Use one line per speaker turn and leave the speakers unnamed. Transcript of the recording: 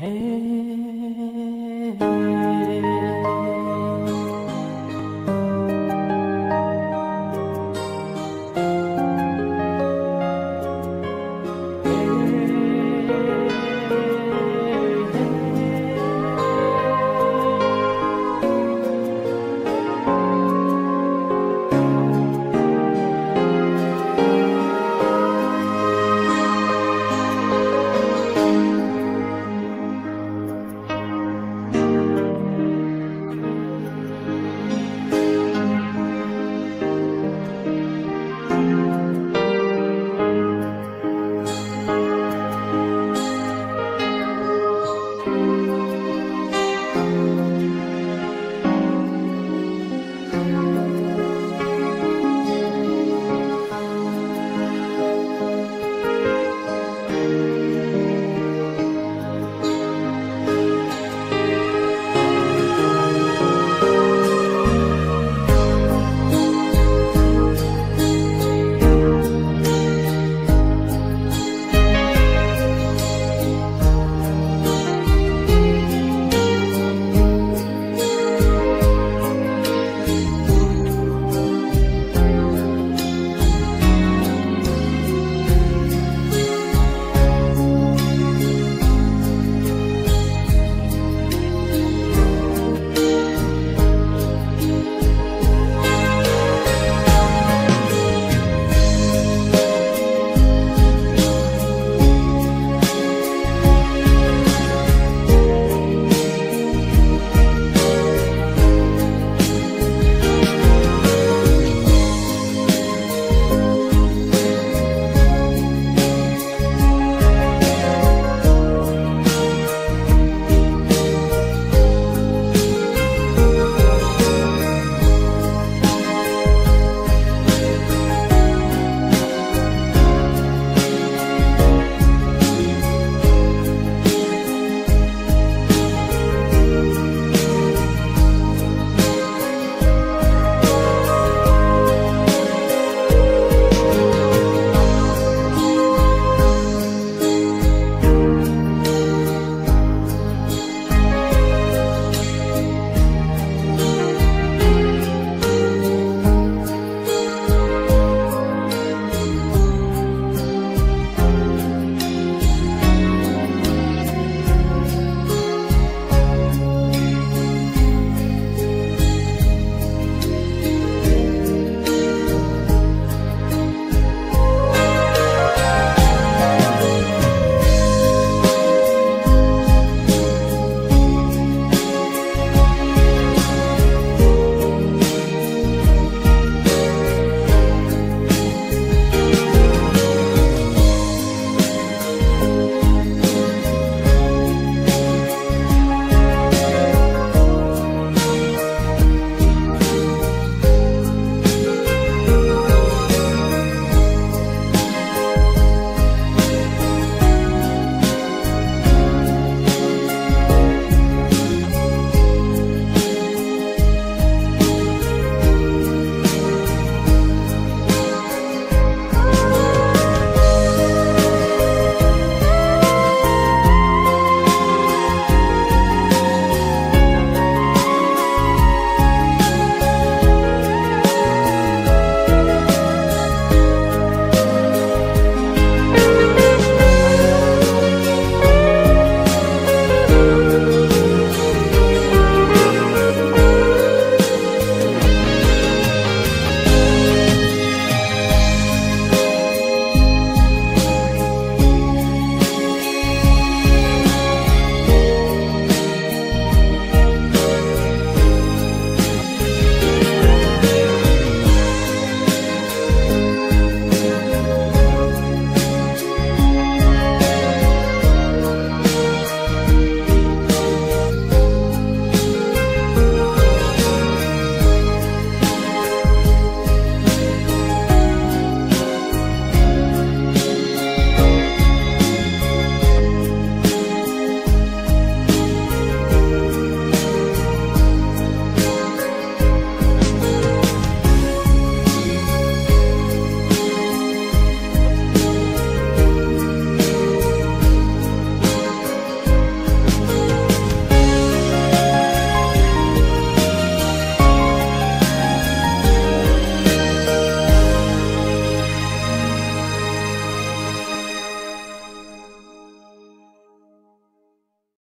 Hey.